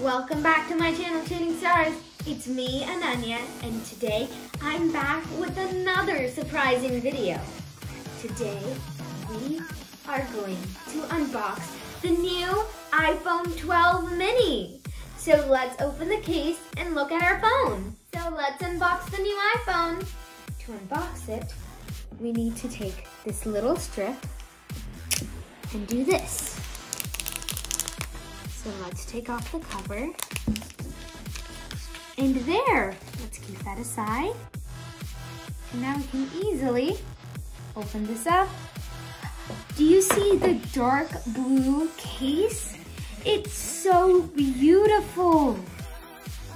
Welcome back to my channel, Shooting Stars. It's me, Ananya, and today I'm back with another surprising video. Today, we are going to unbox the new iPhone 12 mini. So let's open the case and look at our phone. So let's unbox the new iPhone. To unbox it, we need to take this little strip and do this. So let's take off the cover. And there, let's keep that aside. And now we can easily open this up. Do you see the dark blue case? It's so beautiful.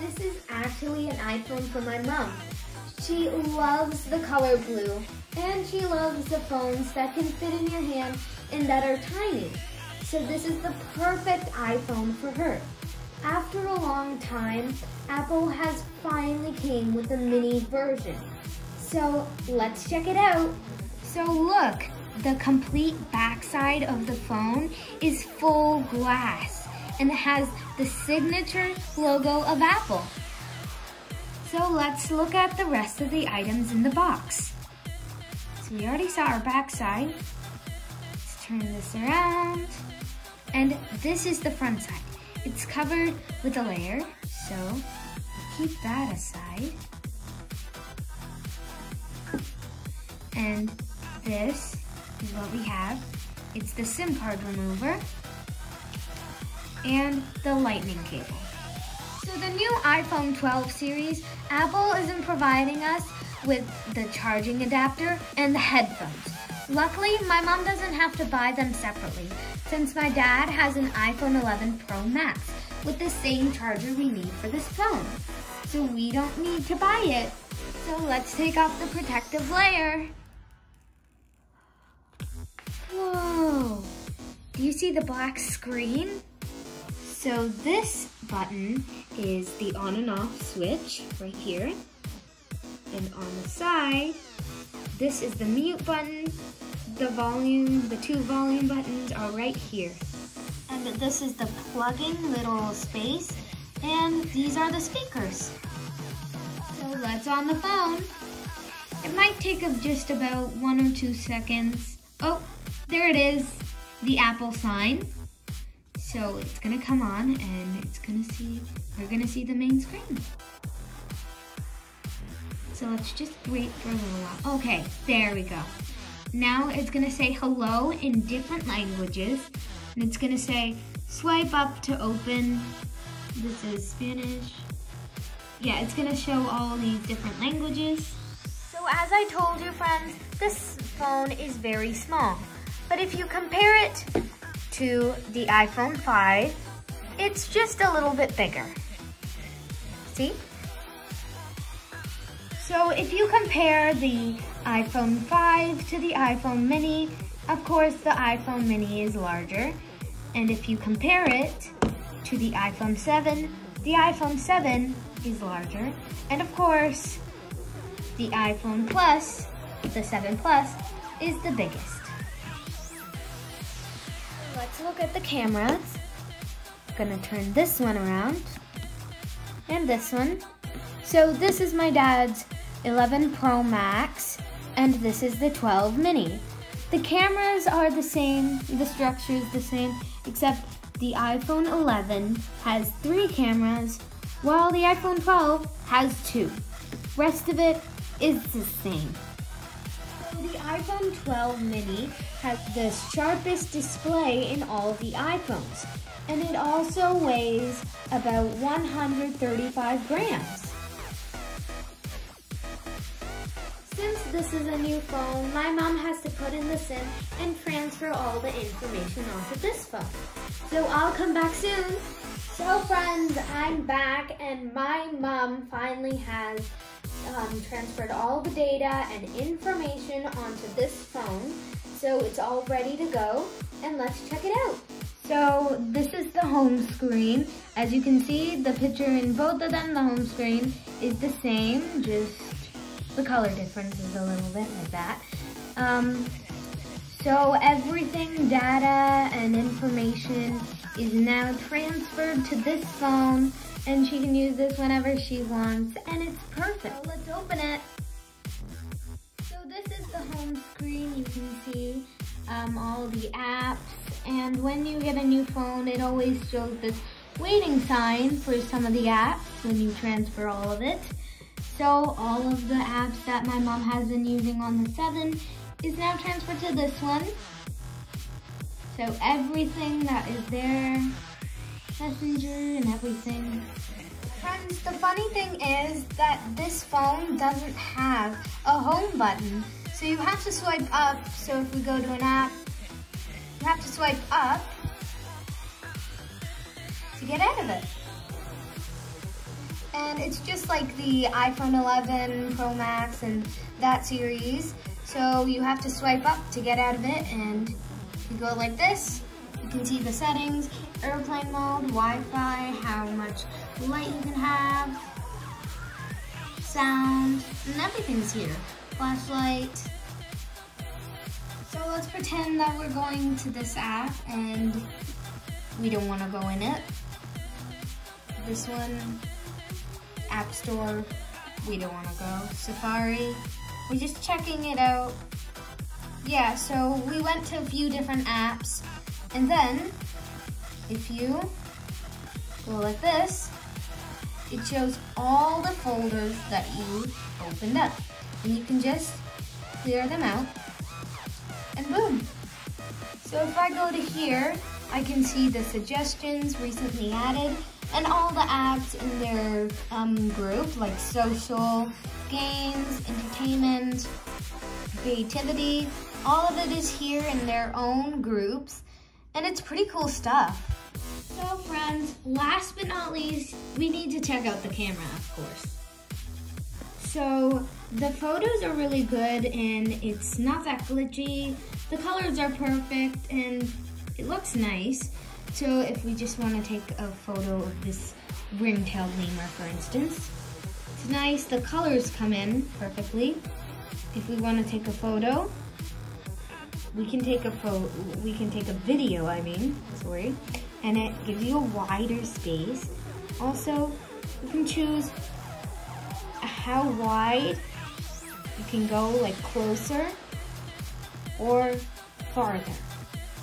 This is actually an iPhone for my mom. She loves the color blue and she loves the phones that can fit in your hand and that are tiny. So this is the perfect iPhone for her. After a long time, Apple has finally came with a mini version. So let's check it out. So look, the complete backside of the phone is full glass and it has the signature logo of Apple. So let's look at the rest of the items in the box. So we already saw our backside. Turn this around. And this is the front side. It's covered with a layer, so keep that aside. And this is what we have. It's the SIM card remover and the lightning cable. So the new iPhone 12 series, Apple isn't providing us with the charging adapter and the headphones. Luckily, my mom doesn't have to buy them separately since my dad has an iPhone 11 Pro Max with the same charger we need for this phone. So we don't need to buy it. So let's take off the protective layer. Whoa, do you see the black screen? So this button is the on and off switch right here. And on the side, this is the mute button. The volume, the two volume buttons are right here. And this is the plug-in little space. And these are the speakers. So let's on the phone. It might take up just about one or two seconds. Oh, there it is, the Apple sign. So it's gonna come on and it's gonna see, we're gonna see the main screen. So let's just wait for a little while. Okay, there we go. Now it's gonna say hello in different languages. And it's gonna say swipe up to open. This is Spanish. Yeah, it's gonna show all these different languages. So as I told you friends, this phone is very small. But if you compare it to the iPhone 5, it's just a little bit bigger. See? So if you compare the iPhone 5 to the iPhone mini, of course the iPhone mini is larger. And if you compare it to the iPhone 7, the iPhone 7 is larger. And of course, the iPhone Plus, the 7 Plus, is the biggest. Let's look at the cameras. I'm gonna turn this one around and this one. So this is my dad's 11 Pro Max, and this is the 12 Mini. The cameras are the same, the structure is the same, except the iPhone 11 has three cameras, while the iPhone 12 has two. Rest of it is the same. The iPhone 12 mini has the sharpest display in all the iPhones, and it also weighs about 135 grams. This is a new phone, my mom has to put in the SIM and transfer all the information onto this phone. So I'll come back soon. So friends, I'm back and my mom finally has um, transferred all the data and information onto this phone. So it's all ready to go and let's check it out. So this is the home screen. As you can see, the picture in both of them, the home screen is the same, just the color difference is a little bit like that. Um, so everything, data and information is now transferred to this phone and she can use this whenever she wants and it's perfect. So let's open it. So this is the home screen. You can see um, all the apps and when you get a new phone it always shows this waiting sign for some of the apps when you transfer all of it. So all of the apps that my mom has been using on the 7 is now transferred to this one. So everything that is there, Messenger and everything. Friends, the funny thing is that this phone doesn't have a home button. So you have to swipe up. So if we go to an app, you have to swipe up to get out of it. And it's just like the iPhone 11 Pro Max and that series. So you have to swipe up to get out of it and you go like this. You can see the settings, airplane mode, Wi-Fi, how much light you can have, sound, and everything's here. Flashlight. So let's pretend that we're going to this app and we don't want to go in it. This one, App Store, we don't want to go. Safari, we're just checking it out. Yeah, so we went to a few different apps and then if you go like this, it shows all the folders that you opened up. And you can just clear them out and boom. So if I go to here, I can see the suggestions recently added and all the apps in their um, group like social, games, entertainment, creativity. All of it is here in their own groups and it's pretty cool stuff. So friends, last but not least, we need to check out the camera, of course. So the photos are really good and it's not that glitchy. The colors are perfect and it looks nice. So if we just want to take a photo of this ring-tailed lemur, for instance, it's nice. The colors come in perfectly. If we want to take a photo, we can take a photo, we can take a video, I mean, sorry, and it gives you a wider space. Also, you can choose how wide you can go, like closer or farther.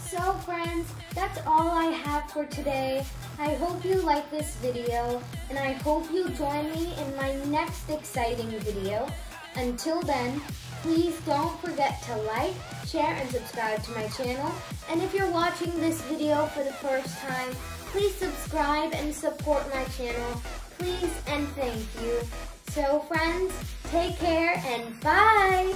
So friends, that's all I have for today. I hope you like this video and I hope you join me in my next exciting video. Until then, please don't forget to like, share, and subscribe to my channel. And if you're watching this video for the first time, please subscribe and support my channel. Please and thank you. So friends, take care and bye!